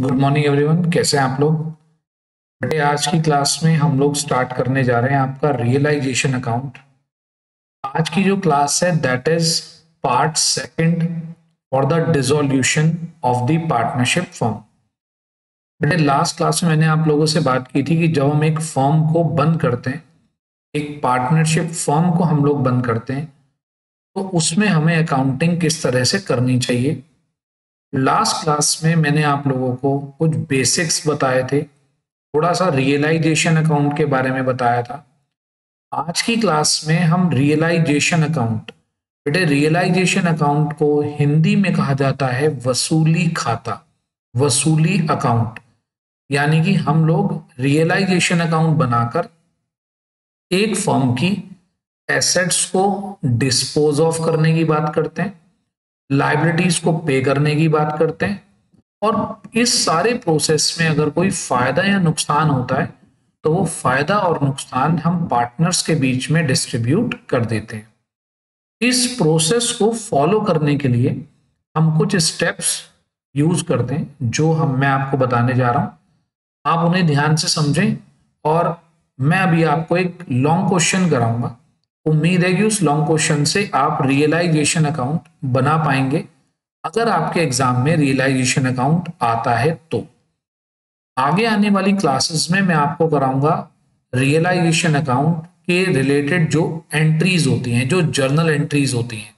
Good morning everyone कैसे हैं आप लोग? बेटे आज की क्लास में हम लोग स्टार्ट करने जा रहे हैं आपका रियलाइजेशन अकाउंट आज की जो क्लास है that is part second for the dissolution of the partnership firm बेटे लास्ट क्लास में मैंने आप लोगों से बात की थी कि जब हम एक फॉर्म को बंद करते हैं, एक पार्टनरशिप फॉर्म को हम लोग बंद करते हैं तो उसमें हमें अकाउंटिंग किस तरह से करनी चाहिए? लास्ट क्लास में मैंने आप लोगों को कुछ बेसिक्स बताए थे। थोड़ा सा रियलाइजेशन अकाउंट के बारे में बताया था। आज की क्लास में हम रियलाइजेशन अकाउंट बेटे रियलाइजेशन अकाउंट को हिंदी में कहा जाता है वसूली खाता, वसूली अकाउंट यानी कि हम लोग रियलाइजेशन अकाउंट बनाकर एक फर्म की एसेट्स को डिस्पोज ऑफ़ करने की बात करते हैं। लाइबिलिटीज को पे करने की बात करते हैं। और इस सारे प्रोसेस में अगर कोई फ़ायदा या नुकसान होता है तो वो फ़ायदा और नुकसान हम पार्टनर्स के बीच में डिस्ट्रीब्यूट कर देते हैं। इस प्रोसेस को फॉलो करने के लिए हम कुछ स्टेप्स यूज़ करते हैं, जो हम, मैं आपको बताने जा रहा हूँ। आप उन्हें ध्यान से समझें और मैं अभी आपको एक लॉन्ग क्वेश्चन कराऊँगा। उम्मीद है कि उस लॉन्ग क्वेश्चन से आप रियलाइजेशन अकाउंट बना पाएँगे। अगर आपके एग्ज़ाम में रियलाइजेशन अकाउंट आता है तो। आगे आने वाली क्लासेस में मैं आपको कराऊँगा रियलाइजेशन अकाउंट के रिलेटेड जो एंट्रीज होती हैं, जो जर्नल एंट्रीज होती हैं।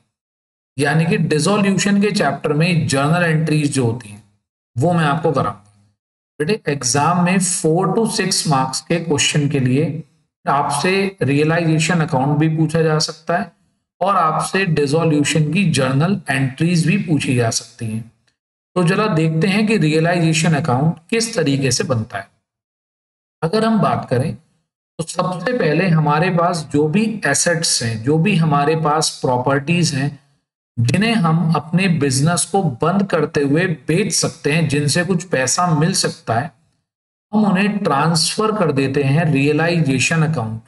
यानी कि डिजोल्यूशन के चैप्टर में जर्नल एंट्रीज जो होती हैं, वो मैं आपको कराऊँगा। बेटे एग्ज़ाम में फोर टू सिक्स मार्क्स के क्वेश्चन के लिए आपसे रियलाइजेशन अकाउंट भी पूछा जा सकता है और आपसे डिजोल्यूशन की जर्नल एंट्रीज भी पूछी जा सकती हैं। तो चलो देखते हैं कि रियलाइजेशन अकाउंट किस तरीके से बनता है। अगर हम बात करें तो सबसे पहले हमारे पास जो भी एसेट्स हैं, जो भी हमारे पास प्रॉपर्टीज़ हैं, जिन्हें हम अपने बिज़नेस को बंद करते हुए बेच सकते हैं, जिनसे कुछ पैसा मिल सकता है हम उन्हें ट्रांसफ़र कर देते हैं रियलाइजेशन अकाउंट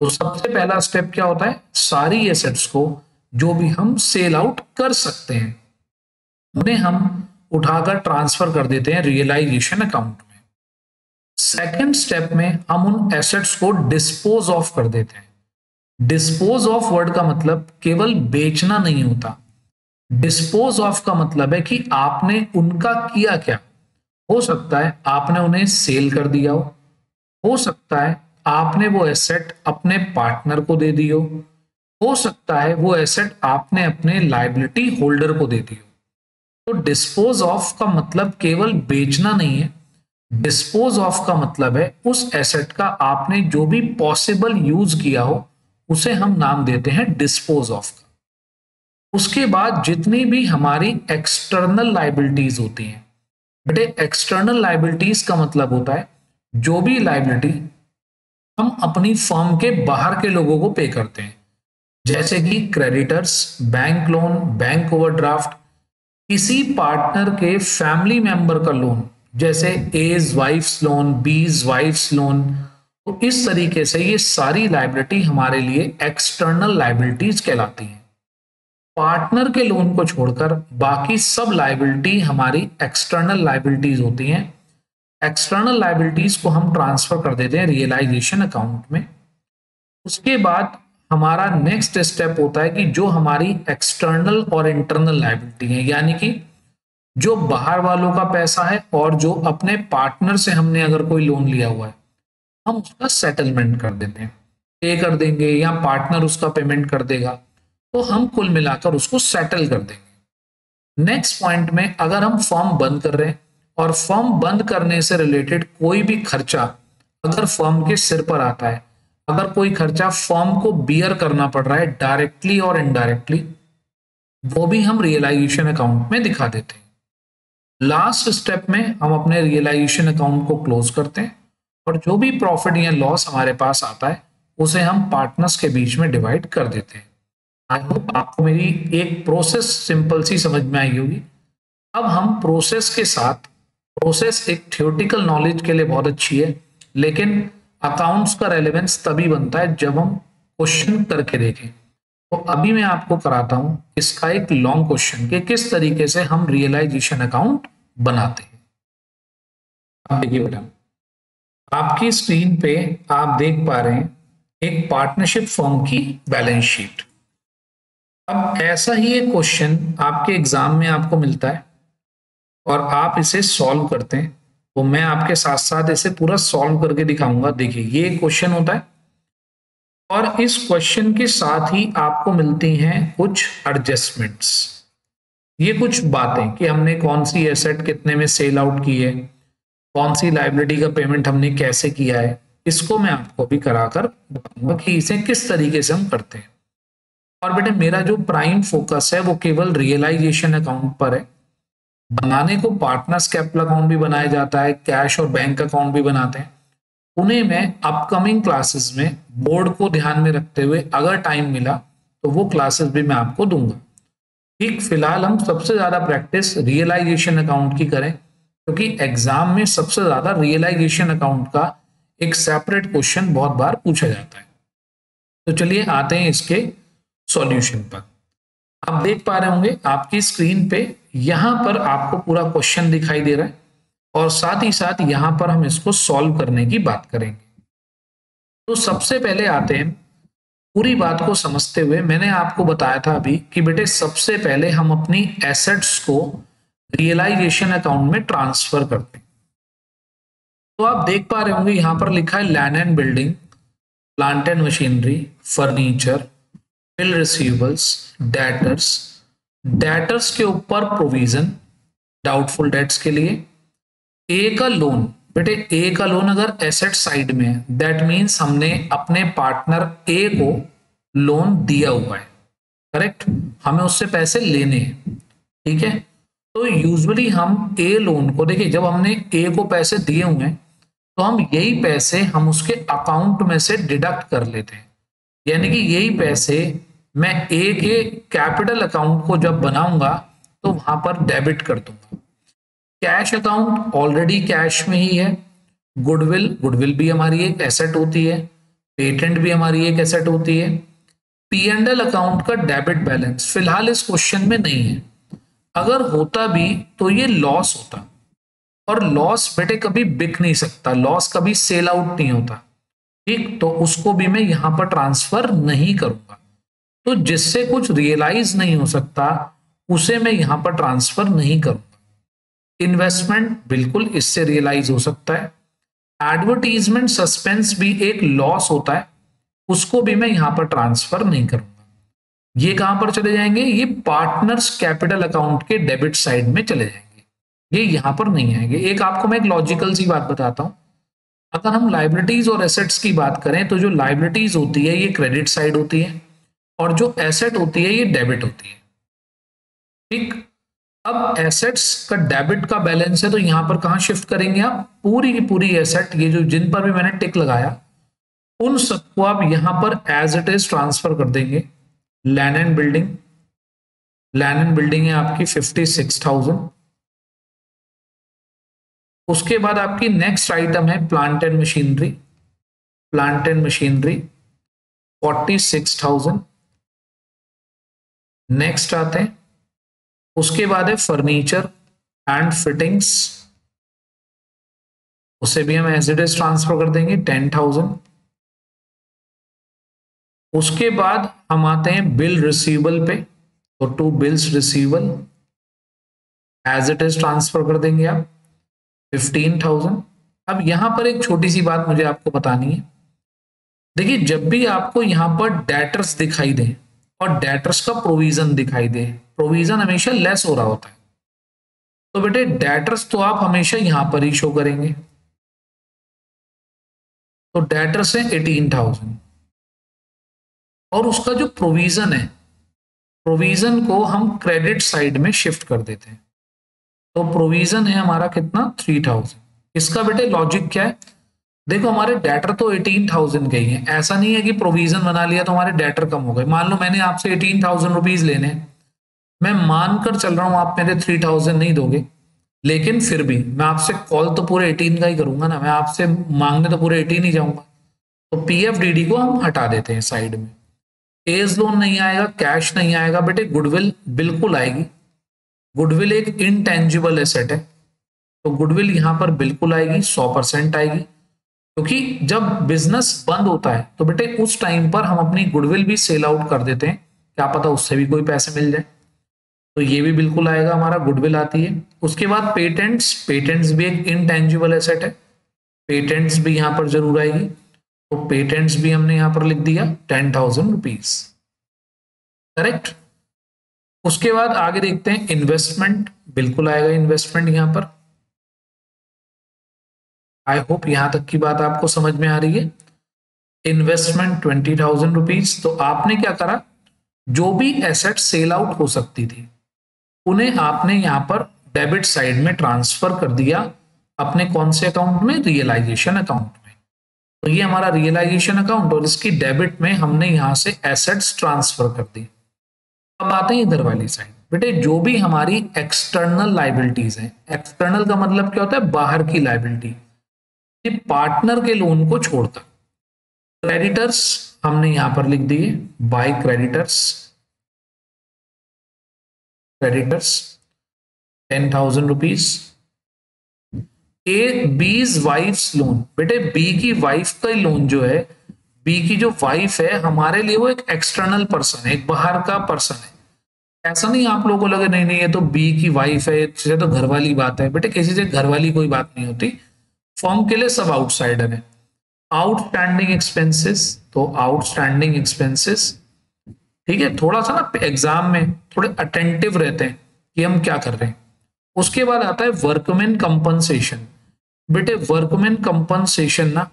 तो सबसे पहला स्टेप क्या होता है? सारी एसेट्स को जो भी हम सेल आउट कर सकते हैं, उन्हें हम उठाकर ट्रांसफ़र कर देते हैं रियलाइजेशन अकाउंट में। सेकेंड स्टेप में हम उन एसेट्स को डिस्पोज ऑफ़ कर देते हैं। डिस्पोज ऑफ़ वर्ड का मतलब केवल बेचना नहीं होता। डिस्पोज ऑफ़ का मतलब है कि आपने उनका किया क्या? हो सकता है आपने उन्हें सेल कर दिया हो। हो सकता है आपने वो एसेट अपने पार्टनर को दे दी हो। हो सकता है वो एसेट आपने अपने लाइबिलिटी होल्डर को दे दी हो। तो डिस्पोज ऑफ़ का मतलब केवल बेचना नहीं है। डिस्पोज ऑफ़ का मतलब है उस एसेट का आपने जो भी पॉसिबल यूज़ किया हो, उसे हम नाम देते हैं डिस्पोज ऑफ़ का। उसके बाद जितनी भी हमारी एक्सटर्नल लाइबिलिटीज होती हैं बेटे एक्सटर्नल लाइबिलिटीज का मतलब होता है, जो भी लाइबिलिटी हम अपनी फर्म के बाहर के लोगों को पे करते हैं। जैसे कि creditors bank loan bank overdraft किसी पार्टनर के फैमिली मेंबर का लोन जैसे as wife's loan B's wife's loan तो इस तरीके से ये सारी लाइबिलिटी हमारे लिए एक्सटर्नल लाइबिलिटीज कहलाती हैं। पार्टनर के लोन को छोड़कर बाकी सब लाइबिलिटी हमारी एक्सटर्नल लाइबिलिटीज होती हैं। एक्सटर्नल लाइबिलिटीज को हम ट्रांसफ़र कर देते हैं रियलाइजेशन अकाउंट में। उसके बाद हमारा नेक्स्ट स्टेप होता है कि जो हमारी एक्सटर्नल और इंटरनल लाइबिलिटी है, यानी कि जो बाहर वालों का पैसा है और जो अपने पार्टनर से हमने अगर कोई लोन लिया हुआ है, हम उसका सेटलमेंट कर देते हैं। पे कर देंगे या पार्टनर उसका पेमेंट कर देगा। तो हम कुल मिलाकर उसको सेटल कर देंगे। नेक्स्ट पॉइंट में अगर हम फॉर्म बंद कर रहे हैं और फॉर्म बंद करने से रिलेटेड कोई भी खर्चा अगर फॉर्म के सिर पर आता है, अगर कोई खर्चा फॉर्म को बियर करना पड़ रहा है डायरेक्टली और इनडायरेक्टली वो भी हम रियलाइजेशन अकाउंट में दिखा देते हैं। लास्ट स्टेप में हम अपने रियलाइजेशन अकाउंट को क्लोज करते हैं और जो भी प्रॉफिट या लॉस हमारे पास आता है, उसे हम पार्टनर्स के बीच में डिवाइड कर देते हैं। आई होप आपको मेरी एक प्रोसेस सिंपल सी समझ में आई होगी। अब हम प्रोसेस के साथ प्रोसेस एक थियोटिकल नॉलेज के लिए बहुत अच्छी है, लेकिन अकाउंट्स का रेलेवेंस तभी बनता है जब हम क्वेश्चन करके देखें। तो अभी मैं आपको कराता हूँ, इसका एक लॉन्ग क्वेश्चन कि किस तरीके से हम रियलाइजेशन अकाउंट बनाते हैं। अब देखिए बेटा, आपकी स्क्रीन पे आप देख पा रहे हैं एक पार्टनरशिप फॉर्म की बैलेंस शीट अब ऐसा ही एक क्वेश्चन आपके एग्ज़ाम में आपको मिलता है और आप इसे सॉल्व करते हैं। तो मैं आपके साथ साथ इसे पूरा सॉल्व करके दिखाऊँगा। देखिए, ये क्वेश्चन होता है और इस क्वेश्चन के साथ ही आपको मिलती हैं कुछ एडजस्टमेंट्स ये कुछ बातें कि हमने कौन सी एसेट कितने में सेल आउट की है, कौन सी लाइबिलिटी का पेमेंट हमने कैसे किया है, इसको मैं आपको भी कराकर बताऊँगा कि इसे किस तरीके से हम करते हैं। और बेटे, मेरा जो प्राइम फोकस है, वो केवल रियलाइजेशन अकाउंट पर है। बनाने को पार्टनर्स कैपिटल अकाउंट भी बनाया जाता है कैश और बैंक अकाउंट भी बनाते हैं। उन्हें मैं अपकमिंग क्लासेस में बोर्ड को ध्यान में रखते हुए अगर टाइम मिला तो वो क्लासेस भी मैं आपको दूँगा। ठीक, फ़िलहाल हम सबसे ज़्यादा प्रैक्टिस रियलाइजेशन अकाउंट की करें, क्योंकि तो एग्ज़ाम में सबसे ज़्यादा रियलाइजेशन अकाउंट का एक सेपरेट क्वेश्चन बहुत बार पूछा जाता है। तो चलिए आते हैं इसके सॉल्यूशन पर। आप देख पा रहे होंगे, आपकी स्क्रीन पे यहाँ पर आपको पूरा क्वेश्चन दिखाई दे रहा है और साथ ही साथ यहाँ पर हम इसको सॉल्व करने की बात करेंगे। तो सबसे पहले आते हैं, पूरी बात को समझते हुए मैंने आपको बताया था अभी कि बेटे सबसे पहले हम अपनी एसेट्स को रियलाइजेशन अकाउंट में ट्रांसफ़र करते हैं। तो आप देख पा रहे होंगे, यहाँ पर लिखा है land and building plant and machinery furniture bill receivables debtors debtors के ऊपर प्रोविज़न डाउटफुल डेट्स के लिए ए का लोन बेटे ए का लोन अगर एसेट साइड में है दैट मीन्स हमने अपने पार्टनर ए को लोन दिया हुआ है करेक्ट हमें उससे पैसे लेने हैं, ठीक है? तो यूजुअली हम ए लोन को, देखिए, जब हमने ए को पैसे दिए हुए हैं तो हम यही पैसे हम उसके अकाउंट में से डिडक्ट कर लेते हैं। यानी कि यही पैसे मैं ए के कैपिटल अकाउंट को जब बनाऊँगा तो वहाँ पर डेबिट कर दूँगा। कैश अकाउंट ऑलरेडी कैश में ही है। गुडविल गुडविल भी हमारी एक एसेट होती है। पेटेंट भी हमारी एक एसेट होती है। पी एंड एल अकाउंट का डेबिट बैलेंस फ़िलहाल इस क्वेश्चन में नहीं है। अगर होता भी तो ये लॉस होता। और लॉस बेटे कभी बिक नहीं सकता। लॉस कभी सेल आउट नहीं होता। ठीक? तो उसको भी मैं यहाँ पर ट्रांसफ़र नहीं करूँगा। तो जिससे कुछ रियलाइज़ नहीं हो सकता, उसे मैं यहाँ पर ट्रांसफ़र नहीं करूँगा। इन्वेस्टमेंट बिल्कुल इससे रियलाइज़ हो सकता है। एडवर्टीजमेंट सस्पेंस भी एक लॉस होता है। उसको भी मैं यहाँ पर ट्रांसफ़र नहीं करूँगा। ये कहाँ पर चले जाएँगे? ये पार्टनर्स कैपिटल अकाउंट के डेबिट साइड में चले जाएँगे। ये यहाँ पर नहीं आएँगे। एक आपको मैं एक लॉजिकल सी बात बताता हूँ। अगर हम लाइबिलिटीज और एसेट्स की बात करें तो जो लाइबिलिटीज होती है, ये क्रेडिट साइड होती है और जो एसेट होती है, ये डेबिट होती है। ठीक? अब एसेट्स का डेबिट का बैलेंस है तो यहाँ पर कहा शिफ्ट करेंगे आप? पूरी की पूरी एसेट ये जो जिन पर भी मैंने टिक लगाया, उन सबको आप यहाँ पर एज इट इज़ ट्रांसफ़र कर देंगे। Land and building land and building है आपकी फिफ्टी सिक्स थाउज़ेंड उसके बाद आपकी नेक्स्ट आइटम है plant and machinery plant and machinery forty six thousand next आते हैं। उसके बाद है फर्नीचर एंड फिटिंग्स उसे भी हम एज इट इज़ ट्रांसफ़र कर देंगे टेन थाउज़ेंड उसके बाद हम आते हैं बिल रिसीवल पे। तो to bills receivable as it is transfer कर देंगे आप। फिफ्टीन थाउज़ेंड अब यहाँ पर एक छोटी सी बात मुझे आपको बतानी है। देखिए, जब भी आपको यहाँ पर डेटर्स दिखाई दे और डेटर्स का प्रोविज़न दिखाई दे प्रोविज़न हमेशा लेस हो रहा होता है। तो बेटे डेटर्स तो आप हमेशा यहाँ पर ही शो करेंगे। तो डेटर्स है एटीन थाउज़ेंड और उसका जो प्रोविज़न है प्रोविज़न को हम क्रेडिट साइड में शिफ्ट कर देते हैं। तो प्रोविज़न है हमारा कितना? थ्री थाउज़ेंड इसका बेटे लॉजिक क्या है? देखो, हमारे डेटर तो एटीन थाउज़ेंड के ही ऐसा नहीं है कि प्रोविज़न बना लिया तो हमारे डेटर कम हो गए। मान लो मैंने आपसे एटीन थाउज़ेंड रुपीज़ लेने मैं मानकर चल रहा हूँ, आप मेरे थ्री थाउज़ेंड नहीं दोगे। लेकिन फिर भी, मैं आपसे कॉल तो पूरे एटीन का ही करूँगा ना। मैं आपसे मांगने तो पूरे एटीन ही जाऊँगा। तो पी एफ़ डी डी को हम हटा देते हैं साइड में। एज लोन नहीं आएगा कैश नहीं आएगा। बेटे गुडविल बिल्कुल आएगी। गुडविल एक इनटेंजिबल एसेट है। तो गुडविल यहाँ पर बिल्कुल आएगी, सौ परसेंट आएगी। क्योंकि तो जब बिज़नेस बंद होता है तो बेटे उस टाइम पर हम अपनी गुडविल भी सेल आउट कर देते हैं। क्या पता उससे भी कोई पैसे मिल जाए। तो ये भी बिल्कुल आएगा, हमारा गुडविल आती है। उसके बाद पेटेंट्स पेटेंट्स भी एक इनटेंजिबल एसेट है। पेटेंट्स भी यहाँ पर ज़रूर आएगी। तो पेटेंट्स भी हमने यहाँ पर लिख दिया टेन थाउज़ेंड रुपीज़ करेक्ट उसके बाद आगे देखते हैं इन्वेस्टमेंट बिल्कुल आएगा इन्वेस्टमेंट यहाँ पर। आई होप यहाँ तक की बात आपको समझ में आ रही है। इन्वेस्टमेंट ट्वेंटी थाउज़ेंड रुपीज़ तो आपने क्या करा? जो भी एसेट सेल आउट हो सकती थी, उन्हें आपने यहाँ पर डेबिट साइड में ट्रांसफ़र कर दिया अपने कौन से अकाउंट में? रियलाइजेशन अकाउंट में। तो ये हमारा रियलाइजेशन अकाउंट और इसकी डेबिट में हमने यहाँ से एसेट्स ट्रांसफ़र कर दी। अब आते हैं इधर वाली साइड बेटे, जो भी हमारी एक्सटर्नल लाइबिलिटीज हैं एक्सटर्नल का मतलब क्या होता है? बाहर की लाइबिलिटी पार्टनर के लोन को छोड़ता। क्रेडिटर्स हमने यहाँ पर लिख दिए by creditors creditors ten thousand rupees a B's wife loan बेटे बी की वाइफ का लोन जो है बी की जो वाइफ है, हमारे लिए वो एक एक्सटर्नल पर्सन है, एक बाहर का पर्सन है। ऐसा नहीं आप लोगों को लगे, नहीं नहीं, ये तो बी की वाइफ है, ये तो घर वाली बात है। बेटे, किसी से घर वाली कोई बात नहीं होती। फॉर्म के लिए सब आउटसाइडर है। आउटस्टैंडिंग एक्सपेंसेस तो आउटस्टैंडिंग एक्सपेंसेस ठीक है, थोड़ा सा ना एग्ज़ाम में थोड़े अटेंटिव रहते हैं कि हम क्या कर रहे हैं। उसके बाद आता है वर्कमैन कंपनसेशन बेटे वर्कमैन कंपनसेशन ना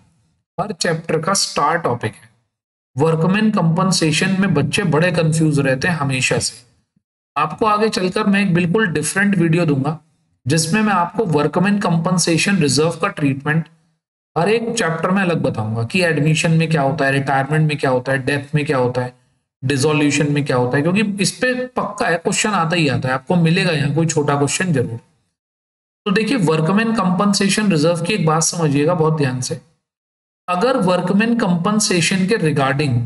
हर चैप्टर का स्टार टॉपिक है। वर्कमैन कंपनसेशन में बच्चे बड़े कंफ्यूज रहते हैं हमेशा से। आपको आगे चलकर मैं एक बिल्कुल डिफरेंट वीडियो दूँगा, जिसमें मैं आपको वर्कमैन कंपनसेशन रिज़र्व का ट्रीटमेंट हर एक चैप्टर में अलग बताऊँगा कि एडमिशन में क्या होता है रिटायरमेंट में क्या होता है डेथ में क्या होता है डिजोल्यूशन में क्या होता है, क्योंकि इस पे पक्का है क्वेश्चन आता ही आता है, आपको मिलेगा यहाँ कोई छोटा क्वेश्चन ज़रूर। तो देखिए वर्कमैन कंपनसेशन रिज़र्व की एक बात समझिएगा बहुत ध्यान से। अगर वर्कमैन कंपनसेशन के रिगार्डिंग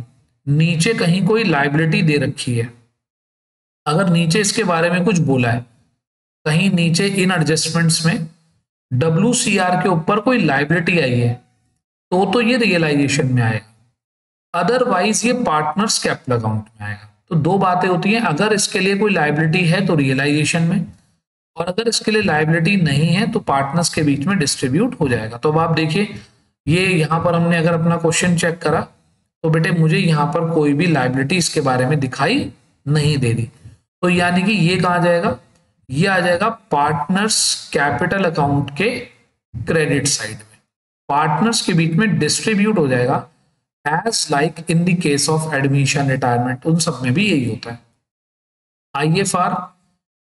नीचे कहीं कोई लाइबिलिटी दे रखी है अगर नीचे इसके बारे में कुछ बोला है, कहीं नीचे इन एडजस्टमेंट्स में डब्ल्यूसीआर के ऊपर कोई लाइबिलिटी आई है तो तो ये रियलाइजेशन में आएगा। अदरवाइज़ ये पार्टनर्स कैपिटल अकाउंट में आएगा। तो दो बातें होती हैं, अगर इसके लिए कोई लाइबिलिटी है तो रियलाइजेशन में, और अगर इसके लिए लाइबिलिटी नहीं है तो पार्टनर्स के बीच में डिस्ट्रीब्यूट हो जाएगा। तो अब आप देखिए, ये यहाँ पर हमने अगर अपना क्वेश्चन चेक करा तो बेटे मुझे यहाँ पर कोई भी लाइबिलिटी इसके बारे में दिखाई नहीं दे रही। तो यानी कि ये कहा जाएगा? ये आ जाएगा पार्टनर्स कैपिटल अकाउंट के क्रेडिट साइड में। पार्टनर्स के बीच में डिस्ट्रीब्यूट हो जाएगा। As like in the case of admission retirement उन सब में भी यही होता है। आई एफ़ आर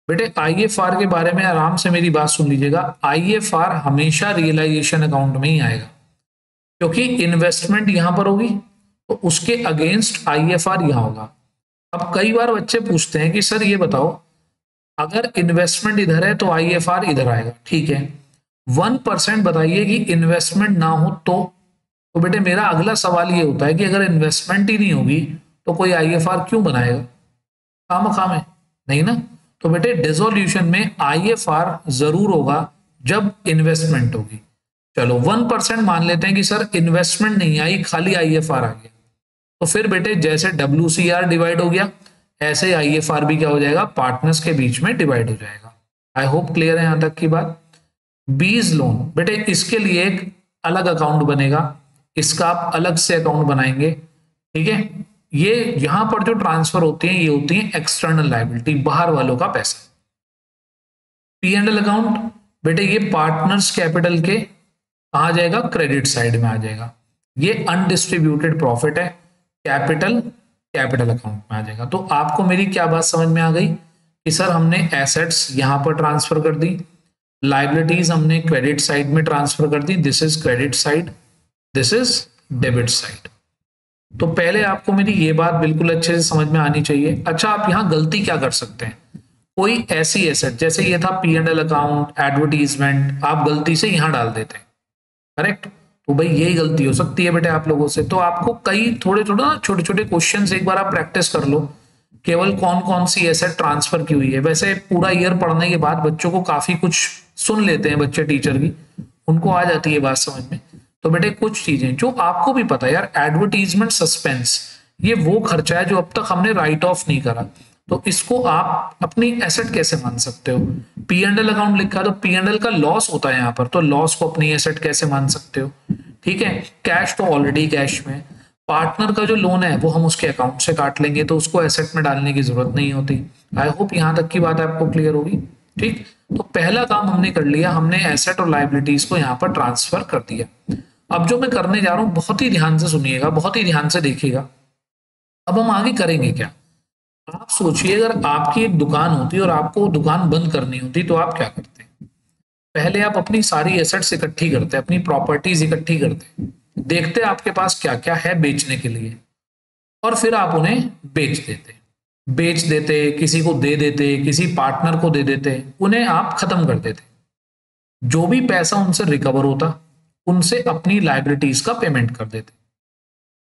बेटे आई एफ़ आर के बारे में आराम से मेरी बात सुन लीजिएगा। आई एफ़ आर हमेशा रियलाइजेशन अकाउंट में ही आएगा। क्योंकि इन्वेस्टमेंट यहाँ पर होगी तो उसके अगेंस्ट आई एफ़ आर यहाँ होगा। अब कई बार बच्चे पूछते हैं कि, सर, ये बताओ, अगर इन्वेस्टमेंट इधर है तो आई एफ़ आर इधर आएगा, ठीक है? वन परसेंट बताइए कि इन्वेस्टमेंट ना हो तो। तो बेटे, मेरा अगला सवाल ये होता है कि अगर इन्वेस्टमेंट ही नहीं होगी तो कोई आई एफ़ आर क्यों बनाएगा? काम खाम है, नहीं ना? तो बेटे डिजोल्यूशन में आई एफ़ आर ज़रूर होगा जब इन्वेस्टमेंट होगी। चलो वन परसेंट मान लेते हैं कि, सर इन्वेस्टमेंट नहीं आई, खाली आई एफ़ आर आ गया। तो फिर बेटे, जैसे डब्ल्यू सी आर डिवाइड हो गया, ऐसे आई एफ़ आर भी क्या हो जाएगा? पार्टनर्स के बीच में डिवाइड हो जाएगा। आई होप क्लियर है यहाँ तक की बात। बीज लोन बेटे, इसके लिए एक अलग अकाउंट बनेगा। इसका आप अलग से अकाउंट बनाएँगे। ठीक है? ये यहाँ पर जो ट्रांसफ़र होती है, ये होती है एक्सटर्नल लाइबिलिटी बाहर वालों का पैसा। पी एंड एल अकाउंट बेटे, ये पार्टनर्स कैपिटल के कहा जाएगा क्रेडिट साइड में आ जाएगा। ये अनडिस्ट्रीब्यूटेड प्रॉफिट है। कैपिटल कैपिटल अकाउंट में आ जाएगा। तो आपको मेरी क्या बात समझ में आ गई कि सर हमने एसेट्स यहाँ पर ट्रांसफ़र कर दी लाइबिलिटीज हमने क्रेडिट साइड में ट्रांसफ़र कर दी। This is credit side this is debit side तो पहले आपको मेरी ये बात बिल्कुल अच्छे से समझ में आनी चाहिए। अच्छा आप यहाँ गलती क्या कर सकते हैं? कोई ऐसी एसेट जैसे ये था P and L account advertisement आप गलती से यहाँ डाल देते हैं। करेक्ट भाई, यही गलती हो सकती है बेटे आप लोगों से। तो आपको कई थोड़े थोड़े ना छोटे छोटे क्वेश्चन एक बार आप प्रैक्टिस कर लो। केवल कौन कौन सी एसेट ट्रांसफ़र की हुई है? वैसे पूरा ईयर पढ़ने के बाद बच्चों को काफ़ी कुछ सुन लेते हैं बच्चे टीचर की उनको आ जाती है बात समझ में। तो बेटे कुछ चीज़ें जो आपको भी पता है यार एडवर्टीजमेंट सस्पेंस ये वो खर्चा है जो अब तक हमने राइट ऑफ़ नहीं करा। तो इसको आप अपनी एसेट कैसे मान सकते हो? पी एंड एल अकाउंट लिखा तो पी एंड एल का लॉस होता है यहाँ पर तो लॉस को अपनी एसेट कैसे मान सकते हो? ठीक है? कैश तो ऑलरेडी कैश में पार्टनर का जो लोन है, वो हम उसके अकाउंट से काट लेंगे तो उसको एसेट में डालने की ज़रूरत नहीं होती। आई होप यहाँ तक की बात आपको क्लियर होगी। ठीक? तो पहला काम हमने कर लिया, हमने एसेट और लाइबिलिटीज को यहाँ पर ट्रांसफ़र कर दिया। अब जो मैं करने जा रहा हूँ, बहुत ही ध्यान से सुनिएगा, बहुत ही ध्यान से देखिएगा। अब हम आगे करेंगे क्या? आप सोचिए, अगर आपकी एक दुकान होती और आपको दुकान बंद करनी होती तो आप क्या करते? पहले आप अपनी सारी एसेट्स इकट्ठी करते, अपनी प्रॉपर्टीज़ इकट्ठी करते। देखते आपके पास क्या क्या है बेचने के लिए, और फिर आप उन्हें बेच देते। बेच देते, किसी को दे देते, किसी पार्टनर को दे देते, उन्हें आप खत्म कर देते। जो भी पैसा उनसे रिकवर होता, उनसे अपनी लाइबिलिटीज का पेमेंट कर देते।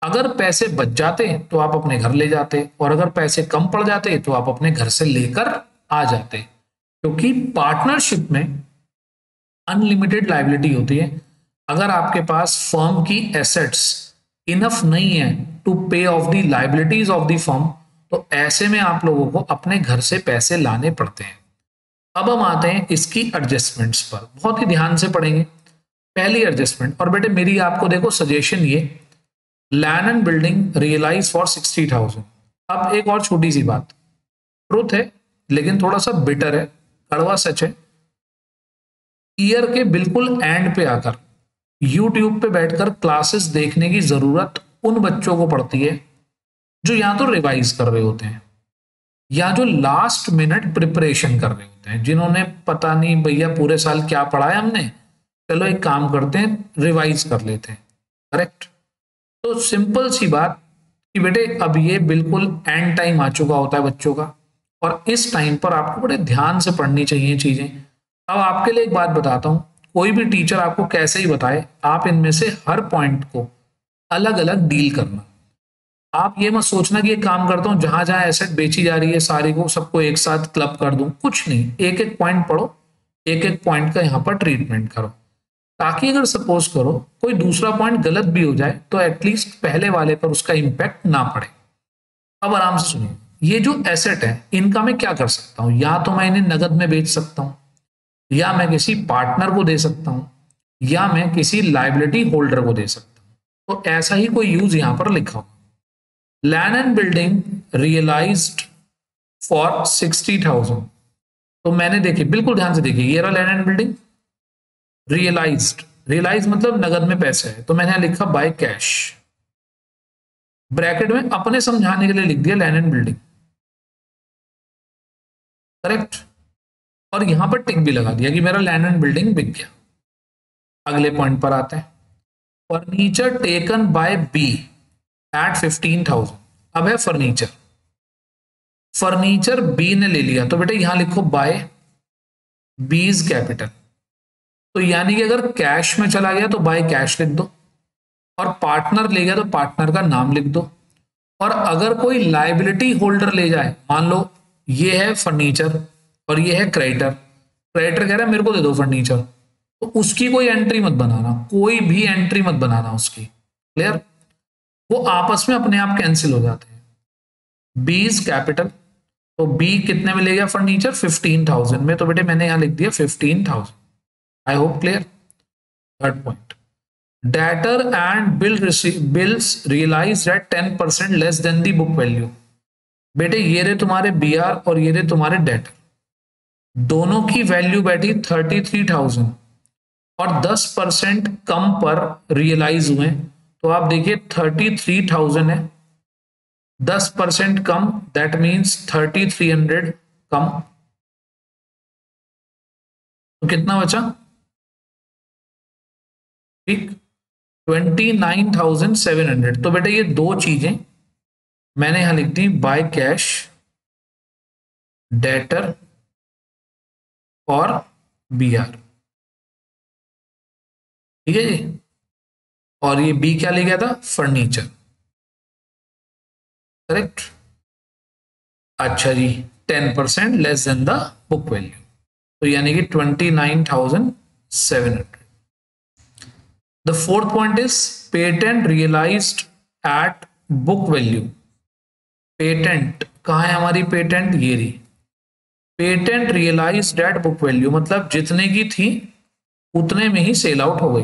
अगर पैसे बच जाते तो आप अपने घर ले जाते और अगर पैसे कम पड़ जाते तो आप अपने घर से लेकर आ जाते। क्योंकि पार्टनरशिप में अनलिमिटेड लाइबिलिटी होती है। अगर आपके पास फर्म की एसेट्स इनफ नहीं है to pay off the liabilities of the firm तो ऐसे में आप लोगों को अपने घर से पैसे लाने पड़ते हैं। अब हम आते हैं इसकी एडजस्टमेंट्स पर। बहुत ही ध्यान से पढ़ेंगे। पहली एडजस्टमेंट और बेटे मेरी आपको देखो सजेशन ये land and building realise for sixty thousand अब एक और छोटी सी बात। ट्रुथ है, लेकिन थोड़ा सा बिटर है, कड़वा सच है। ईयर के बिल्कुल एंड पे आकर यूट्यूब पे बैठकर क्लासेस देखने की ज़रूरत उन बच्चों को पड़ती है, जो या तो रिवाइज कर रहे होते हैं, या जो लास्ट मिनट प्रिपरेशन कर रहे होते हैं, जिन्होंने पता नहीं भैया पूरे साल क्या पढ़ा है हमने, चलो एक काम करते हैं रिवाइज कर लेते हैं। करेक्ट तो सिंपल सी बात कि बेटे, अब ये बिल्कुल एंड टाइम आ चुका होता है बच्चों का और इस टाइम पर आपको बड़े ध्यान से पढ़नी चाहिए चीज़ें। अब आपके लिए एक बात बताता हूँ, कोई भी टीचर आपको कैसे ही बताए, आप इनमें से हर पॉइंट को अलग अलग डील करना। आप ये मत सोचना कि एक काम करता हूँ, जहाँ जहाँ एसेट बेची जा रही है, सारी को सबको एक साथ क्लब कर दूँ, कुछ नहीं। एक एक पॉइंट पढ़ो एक एक पॉइंट का यहाँ पर ट्रीटमेंट करो। ताकि अगर सपोज़ करो, कोई दूसरा पॉइंट गलत भी हो जाए तो एटलीस्ट पहले वाले पर उसका इंपैक्ट ना पड़े। अब आराम से सुनिए। ये जो एसेट है, इनका मैं क्या कर सकता हूँ? या तो मैं इन्हें नगद में बेच सकता हूँ, या मैं किसी पार्टनर को दे सकता हूँ, या मैं किसी लाइबिलिटी होल्डर को दे सकता हूँ। तो ऐसा ही कोई यूज़ यहाँ पर लिखा हो। Land and building realise for sixty thousand तो मैंने देखी, बिल्कुल ध्यान से देखी ये रहा land and building realised realise मतलब नगद में पैसे है। तो मैंने यहाँ लिखा बाय कैश ब्रैकेट में अपने समझाने के लिए लिख दिया लैंड एंड बिल्डिंग करेक्ट और यहाँ पर टिक भी लगा दिया कि मेरा लैंड एंड बिल्डिंग बिक गया। अगले पॉइंट पर आते हैं। Furniture taken by B at fifteen thousand अब है फर्नीचर फर्नीचर बी ने ले लिया। तो बेटा यहाँ लिखो बाय बीज कैपिटल तो यानी कि अगर कैश में चला गया तो बाय कैश लिख दो। और पार्टनर ले गया तो पार्टनर का नाम लिख दो। और अगर कोई लाइबिलिटी होल्डर ले जाए, मान लो ये है फर्नीचर और ये है क्रेडिटर क्रेडिटर कह रहा है, मेरे को दे दो फर्नीचर तो उसकी कोई एंट्री मत बनाना, कोई भी एंट्री मत बनाना उसकी। क्लियर वो आपस में अपने आप कैंसिल हो जाते हैं। बीज कैपिटल तो बी कितने में ले गया फर्नीचर फिफ्टीन थाउज़ेंड में। तो बेटे मैंने यहाँ लिख दिया fifteen thousand hope clear third point debtor and bill bills realise at ten percent less than the book value बेटे, ये रे तुम्हारे बी आर और ये रे तुम्हारे डेटर दोनों की वैल्यू बैठी थर्टी थ्री थाउज़ेंड और दस परसेंट कम पर रियलाइज़ हुए तो आप देखिए थर्टी थ्री थाउज़ेंड है। दस percent come that means thirty three hundred कम। तो कितना बचा? ठीक? Twenty nine thousand seven hundred तो बेटा ये दो चीज़ें मैंने यहाँ लिख दी बाय कैश डेटर और बी आर ठीक है जी? और ये बी क्या ले गया था? फर्नीचर करेक्ट अच्छा जी ten percent less than the book value तो यानी कि twenty nine thousand seven hundred the fourth point is patent realised at book value patent कहा है हमारी पेटेंट ये रही। Patent realise at book value मतलब जितने की थी, उतने में ही सेल आउट हो गई।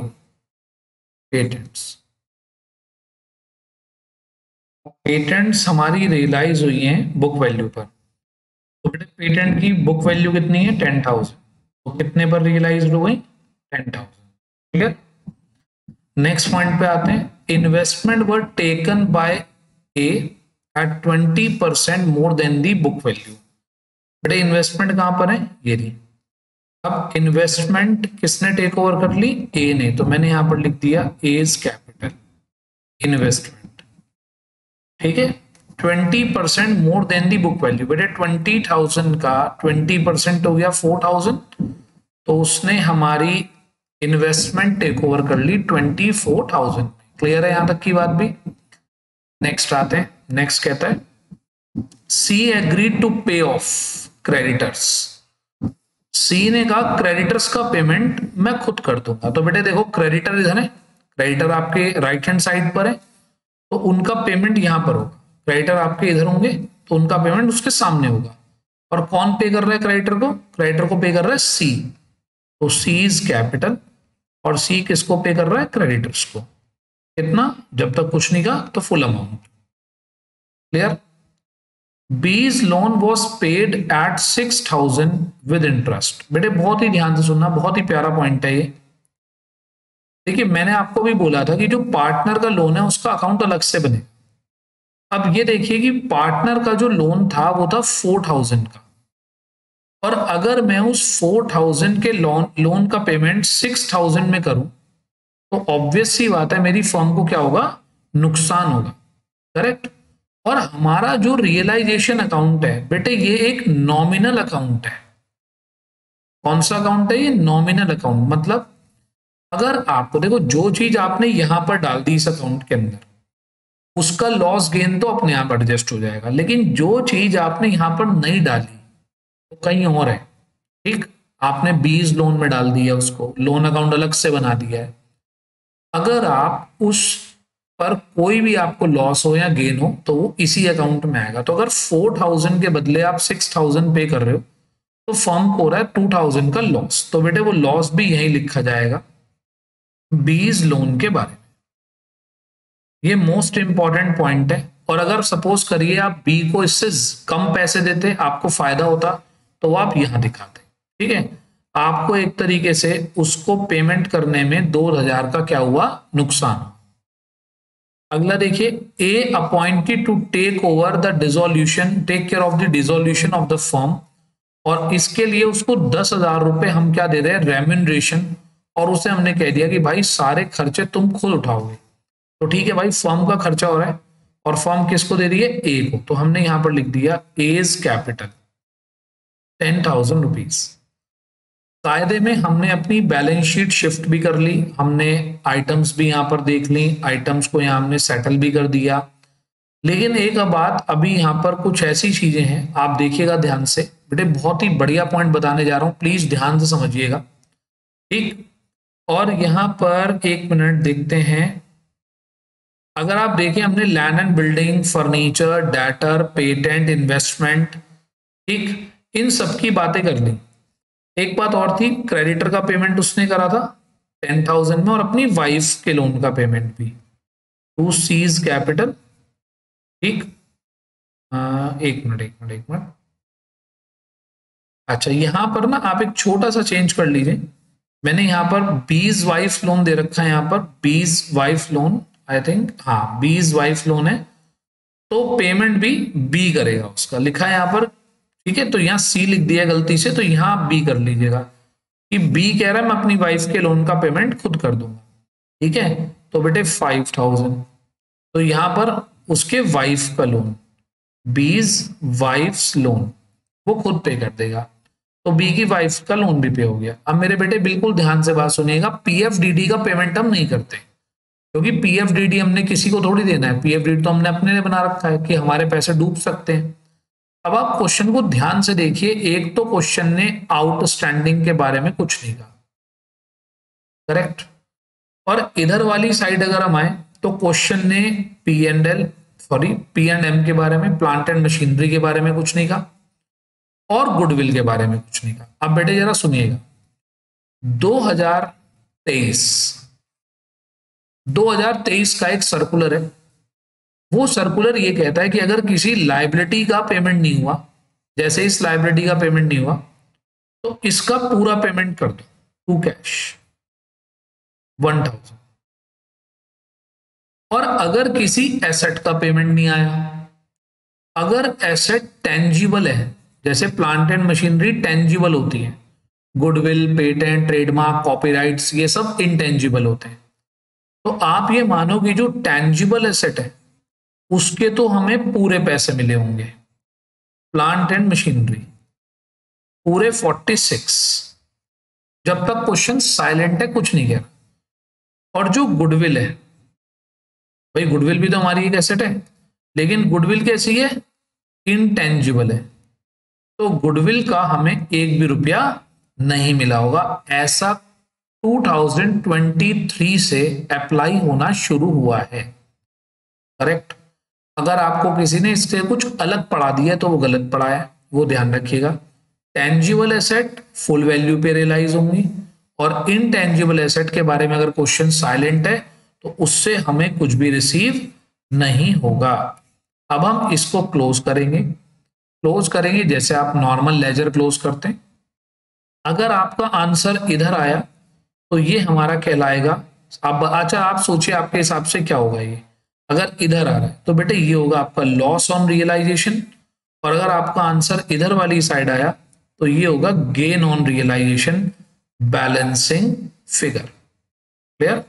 पेटेंट्स पेटेंट्स हमारी रियलाइज़ हुई हैं बुक वैल्यू पर। तो बेटे पेटेंट की बुक वैल्यू कितनी है? टेन थाउज़ेंड तो कितने पर रियलाइज़ हो गई? Ten thousand clear next point पे आते हैं। Investment were taken by A at twenty percent more than the book value बेटे इन्वेस्टमेंट कहाँ पर है? ये रही। अब इन्वेस्टमेंट किसने टेक ओवर कर ली? ए ने। तो मैंने यहाँ पर लिख दिया एज कैपिटल इन्वेस्टमेंट ठीक है? Twenty percent more than the book value बेटे ट्वेंटी थाउज़ेंड का ट्वेंटी परसेंट हो गया फोर थाउज़ेंड तो उसने हमारी इन्वेस्टमेंट टेक ओवर कर ली ट्वेंटी फोर थाउज़ेंड क्लियर है यहाँ तक की बात भी? नेक्स्ट आते हैं। नेक्स्ट कहता है C agree to pay off creditors C ने कहा क्रेडिटर्स का पेमेंट मैं खुद कर दूँगा। तो बेटे देखो क्रेडिटर इधर है। क्रेडिटर आपके राइट हैंड साइड पर है तो उनका पेमेंट यहाँ पर होगा। क्रेडिटर आपके इधर होंगे तो उनका पेमेंट उसके सामने होगा। और कौन पे कर रहा है क्रेडिटर को? क्रेडिटर को पे कर रहा है सी तो सी इज़ कैपिटल और सी किसको पे कर रहा है? क्रेडिटर्स को। कितना? जब तक कुछ नहीं कहा तो फुल अमाउंट क्लियर बीज loan was paid at six thousand with interest बेटे, बहुत ही ध्यान से सुनना, बहुत ही प्यारा पॉइंट है ये। देखिए, मैंने आपको भी बोला था कि जो पार्टनर का लोन है, उसका अकाउंट अलग से बने। अब ये देखिए कि पार्टनर का जो लोन था, वो था फोर थाउज़ेंड का। और अगर मैं उस फोर थाउज़ेंड के लोन लोन का पेमेंट सिक्स थाउज़ेंड में करूँ तो ऑब्वियस सी बात है, मेरी फर्म को क्या होगा? नुकसान होगा। करेक्ट और हमारा जो रियलाइजेशन अकाउंट है, बेटे ये एक नॉमिनल अकाउंट है। कौन सा अकाउंट है ये? नॉमिनल अकाउंट मतलब अगर आपको देखो, जो चीज़ आपने यहाँ पर डाल दी इस अकाउंट के अंदर, उसका लॉस गेन तो अपने आप एडजस्ट हो जाएगा, लेकिन जो चीज़ आपने यहाँ पर नहीं डाली कहीं और है। ठीक? आपने बीज लोन में डाल दिया उसको। लोन अकाउंट अलग से बना दिया है। अगर आप उस पर कोई भी आपको लॉस हो या गेन हो तो वो इसी अकाउंट में आएगा। तो अगर फोर थाउज़ेंड के बदले आप सिक्स थाउज़ेंड पे कर रहे हो तो फर्म को हो रहा है टू थाउज़ेंड का लॉस तो बेटे वो लॉस भी यही लिखा जाएगा। बीज लोन के बारे में। ये मोस्ट इंपॉर्टेंट पॉइंट है। और अगर सपोज़ करिए आप बी को इससे कम पैसे देते, आपको फ़ायदा होता तो आप यहाँ दिखाते ठीक है? आपको एक तरीके से उसको पेमेंट करने में दो हज़ार का क्या हुआ? नुकसान। अगला देखिए A appointed to take over the dissolution take care of the dissolution of the firm और इसके लिए उसको दस हज़ार रुपए हम क्या दे रहे हैं? रेम्यूनरेशन और उसे हमने कह दिया कि भाई, सारे खर्चे तुम खुद उठाओगे। तो ठीक है भाई फॉर्म का खर्चा हो रहा है, और फॉर्म किसको दे रही है? ए को। तो हमने यहाँ पर लिख दिया as capital ten thousand rupees कायदे में हमने अपनी बैलेंस शीट शिफ्ट भी कर ली, हमने आइटम्स भी यहाँ पर देख ली आइटम्स को यहाँ हमने सेटल भी कर दिया। लेकिन एक बात, अभी यहाँ पर कुछ ऐसी चीज़ें हैं, आप देखिएगा ध्यान से। बेटे, बहुत ही बढ़िया पॉइंट बताने जा रहा हूँ प्लीज़ ध्यान से समझिएगा। ठीक और यहाँ पर एक मिनट देखते हैं। अगर आप देखें हमने land and building furniture debtor patent investment ठीक। इन सब की बातें कर ली। एक बात और थी क्रेडिटर का पेमेंट उसने करा था टेन थाउज़ेंड में और अपनी वाइफ के लोन का पेमेंट भी। टू सीज कैपिटल ठीक? एक मिनट एक मिनट एक मिनट। अच्छा यहाँ पर ना आप एक छोटा सा चेंज कर लीजिए। मैंने यहाँ पर बीज वाइफ लोन दे रखा है यहाँ पर। बीज वाइफ लोन आई थिंक हाँ बीज वाइफ लोन है तो पेमेंट भी बी करेगा उसका। लिखा है यहाँ पर ठीक है? तो यहाँ सी लिख दिया गलती से तो यहाँ आप बी कर लीजिएगा। कि बी कह रहा है, मैं अपनी वाइफ के लोन का पेमेंट खुद कर दूँगा। ठीक है? तो बेटे फाइव थाउज़ेंड तो यहाँ पर उसके वाइफ का लोन बीज वाइफ लोन वो खुद पे कर देगा। तो बी की वाइफ का लोन भी पे हो गया। अब मेरे बेटे, बिल्कुल ध्यान से बात सुनिएगा पीएफडीडी का पेमेंट हम नहीं करते। क्योंकि पीएफडीडी हमने किसी को थोड़ी देना है। पीएफडीडी तो हमने अपने लिए बना रखा है कि हमारे पैसे डूब सकते हैं। अब आप क्वेश्चन को ध्यान से देखिए। एक तो क्वेश्चन ने आउटस्टैंडिंग के बारे में कुछ नहीं कहा। करेक्ट और इधर वाली साइड अगर हम आए तो क्वेश्चन ने P and L sorry P and M के बारे में प्लांट एंड मशीनरी के बारे में कुछ नहीं कहा। और गुडविल के बारे में कुछ नहीं कहा। अब बेटे जरा सुनिएगा। 2023 2023 का एक सर्कुलर है। वो सर्कुलर ये कहता है कि अगर किसी लाइबिलिटी का पेमेंट नहीं हुआ, जैसे इस लाइबिलिटी का पेमेंट नहीं हुआ तो इसका पूरा पेमेंट कर दो टू कैश वन थाउज़ेंड और अगर किसी एसेट का पेमेंट नहीं आया, अगर एसेट टेंजिबल है, जैसे प्लांट एंड मशीनरी टेंजिबल होती है गुडविल पेटेंट ट्रेडमार्क कॉपीराइट्स ये सब इनटेंजिबल होते हैं तो आप ये मानो कि जो टेंजिबल एसेट है उसके तो हमें पूरे पैसे मिले होंगे। प्लांट एंड मशीनरी पूरे 46 जब तक क्वेश्चन साइलेंट है, कुछ नहीं कह और जो गुडविल है, भाई गुडविल भी तो हमारी एक एसेट है, लेकिन गुडविल कैसी है? इनटेंजिबल है। तो गुडविल का हमें एक भी रुपया नहीं मिला होगा। ऐसा 2023 से अप्लाई होना शुरू हुआ है। करेक्ट अगर आपको किसी ने इससे कुछ अलग पढ़ा दिया तो वो गलत पढ़ा है, वो ध्यान रखिएगा। टेंजिबल एसेट फुल वैल्यू पे रियलाइज़ होंगी और इनटेंजिबल एसेट के बारे में अगर क्वेश्चन साइलेंट है तो उससे हमें कुछ भी रिसीव नहीं होगा। अब हम इसको क्लोज करेंगे। क्लोज करेंगे जैसे आप नॉर्मल लेजर क्लोज करते हैं। अगर आपका आंसर इधर आया तो ये हमारा कहलाएगा। अब अच्छा आप सोचिए आपके हिसाब से क्या होगा ये। अगर इधर आ रहा है तो बेटे ये होगा आपका लॉस ऑन रियलाइजेशन और अगर आपका आंसर इधर वाली साइड आया तो ये होगा gain on realisation balancing figure clear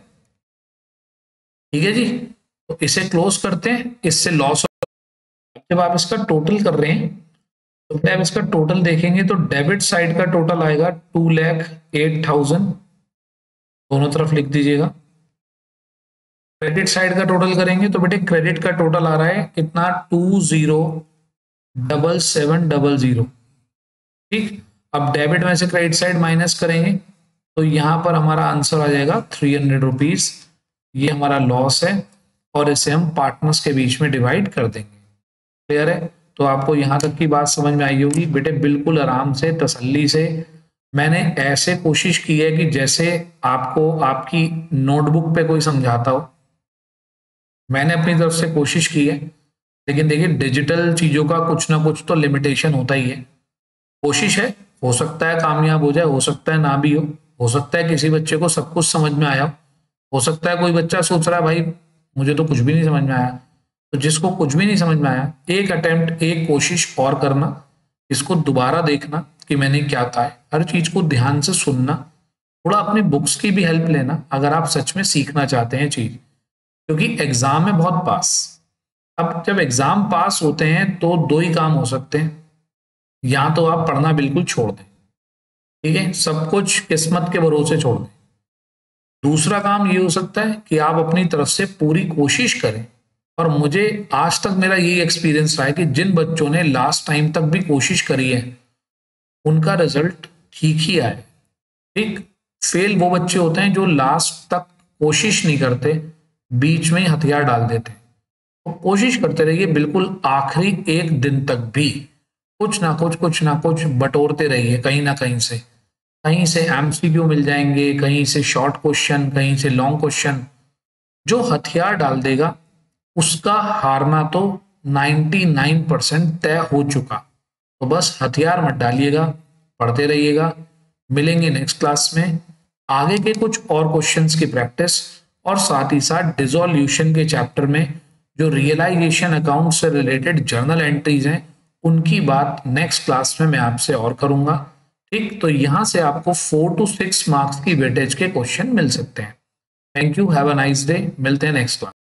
ठीक है जी? तो इसे क्लोज करते हैं, इससे लॉस जब आप इसका टोटल कर रहे हैं तो जब इसका टोटल देखेंगे तो डेबिट साइड का टोटल आएगा टू लैख एट थाउज़ेंड दोनों तरफ़ लिख दीजिएगा। क्रेडिट साइड का टोटल करेंगे तो बेटे क्रेडिट का टोटल आ रहा है कितना? Two zero double seven double zero ठीक? अब डेबिट में से क्रेडिट साइड माइनस करेंगे तो यहाँ पर हमारा आंसर आ जाएगा थ्री हंड्रेड रुपीज़ ये हमारा लॉस है और इसे हम पार्टनर्स के बीच में डिवाइड कर देंगे। क्लियर है? तो आपको यहाँ तक की बात समझ में आई होगी। बेटे बिल्कुल आराम से, तसल्ली से मैंने ऐसे कोशिश की है कि जैसे आपको आपकी नोटबुक पे कोई समझाता हो मैंने अपनी तरफ़ से कोशिश की है, लेकिन देखिए डिजिटल चीज़ों का कुछ ना कुछ तो लिमिटेशन होता ही है। कोशिश है, हो सकता है कामयाब हो जाए, हो सकता है ना भी हो हो सकता है किसी बच्चे को सब कुछ समझ में आया हो सकता है कोई बच्चा सोच रहा है, भाई, मुझे तो कुछ भी नहीं समझ में आया। तो जिसको कुछ भी नहीं समझ में आया, एक अटेम्प्ट एक कोशिश और करना, इसको दोबारा देखना कि मैंने क्या कहा है। हर चीज़ को ध्यान से सुनना, थोड़ा अपनी बुक्स की भी हेल्प लेना, अगर आप सच में सीखना चाहते हैं चीज़। क्योंकि एग्ज़ाम में बहुत पास अब जब एग्ज़ाम पास होते हैं तो दो ही काम हो सकते हैं। या तो आप पढ़ना बिल्कुल छोड़ दें। ठीक है? सब कुछ किस्मत के भरोसे छोड़ दें। दूसरा काम ये हो सकता है कि आप अपनी तरफ़ से पूरी कोशिश करें। और मुझे आज तक मेरा यही एक्सपीरियंस रहा है कि जिन बच्चों ने लास्ट टाइम तक भी कोशिश करी है, उनका रिज़ल्ट ठीक ही आए ठीक? फेल वो बच्चे होते हैं जो लास्ट तक कोशिश नहीं करते। बीच में ही हथियार डाल देते। तो कोशिश करते रहिए बिल्कुल आखिरी एक दिन तक भी कुछ ना कुछ कुछ ना कुछ बटोरते रहिए कहीं ना कहीं से। कहीं से एमसीक्यू मिल जाएँगे, कहीं से शॉर्ट क्वेश्चन कहीं से लॉन्ग क्वेश्चन जो हथियार डाल देगा, उसका हारना तो 99 परसेंट तय हो चुका। तो बस हथियार मत डालिएगा, पढ़ते रहिएगा। मिलेंगे नेक्स्ट क्लास में। आगे के कुछ और क्वेश्चंस की प्रैक्टिस और साथ ही साथ डिजोल्यूशन के चैप्टर में जो रियलाइजेशन अकाउंट से रिलेटेड जर्नल एंट्रीज हैं, उनकी बात नेक्स्ट क्लास में मैं आपसे और करूँगा। ठीक तो यहाँ से आपको फोर टू सिक्स मार्क्स की वेटेज के क्वेश्चन मिल सकते हैं। Thank you have a nice day मिलते हैं नेक्स्ट क्लास